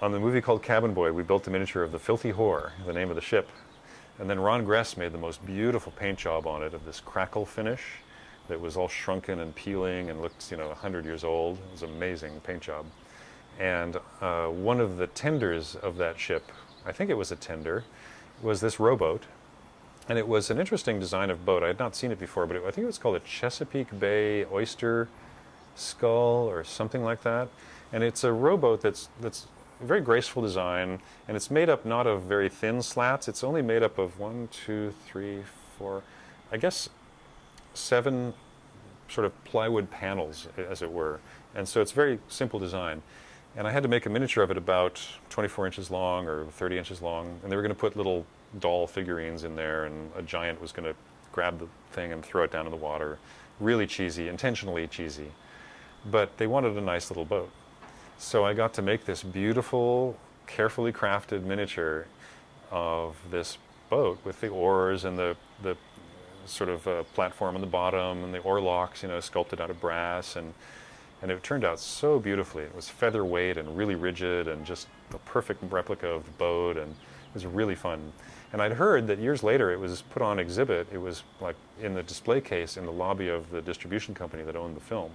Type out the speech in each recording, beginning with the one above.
on the movie called Cabin Boy, we built a miniature of the Filthy Whore, the name of the ship. And then Ron Gress made the most beautiful paint job on it of this crackle finish that was all shrunken and peeling and looked, you know, 100 years old. It was an amazing paint job. And uh, one of the tenders of that ship, I think it was a tender, was this rowboat. And it was an interesting design of boat. I had not seen it before, but it, I think it was called a Chesapeake Bay Oyster Skull or something like that. And it's a rowboat that's, that's very graceful design, and it's made up not of very thin slats. It's only made up of one, two, three, four, I guess seven sort of plywood panels, as it were. And so it's very simple design. And I had to make a miniature of it about 24 inches long or 30 inches long. And they were going to put little doll figurines in there, and a giant was going to grab the thing and throw it down in the water. Really cheesy, intentionally cheesy. But they wanted a nice little boat. So I got to make this beautiful, carefully crafted miniature of this boat with the oars and the, the sort of uh, platform on the bottom and the oar locks, you know, sculpted out of brass. And, and it turned out so beautifully. It was featherweight and really rigid and just a perfect replica of the boat. And it was really fun. And I'd heard that years later it was put on exhibit. It was like in the display case in the lobby of the distribution company that owned the film.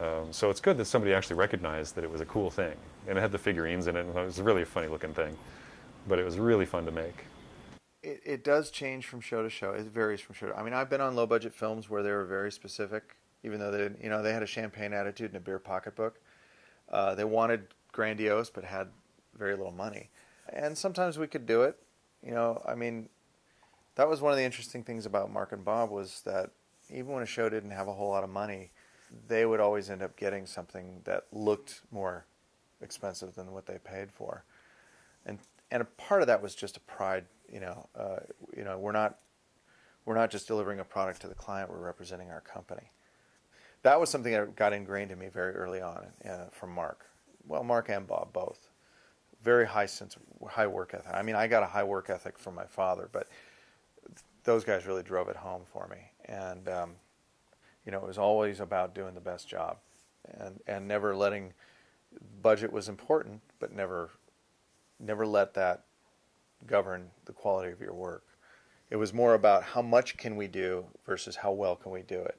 Um, so it's good that somebody actually recognized that it was a cool thing. And it had the figurines in it, and it was really a funny looking thing. But it was really fun to make. It, it does change from show to show. It varies from show to I mean, I've been on low budget films where they were very specific, even though they, you know, they had a champagne attitude and a beer pocketbook. Uh, they wanted grandiose, but had very little money. And sometimes we could do it. You know, I mean, that was one of the interesting things about Mark and Bob was that even when a show didn't have a whole lot of money, they would always end up getting something that looked more expensive than what they paid for. And and a part of that was just a pride, you know, uh, you know, we're not we're not just delivering a product to the client, we're representing our company. That was something that got ingrained in me very early on uh, from Mark. Well, Mark and Bob both. Very high sense, high work ethic. I mean, I got a high work ethic from my father, but those guys really drove it home for me. And um, you know, it was always about doing the best job and, and never letting budget was important, but never, never let that govern the quality of your work. It was more about how much can we do versus how well can we do it.